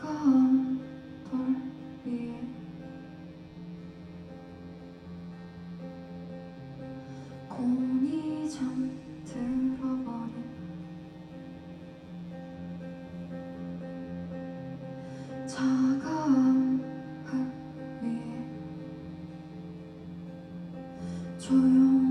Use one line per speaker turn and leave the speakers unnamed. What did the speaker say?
차가운 돌 위에 공이 잠들어버린 차가운 흙 위에 조용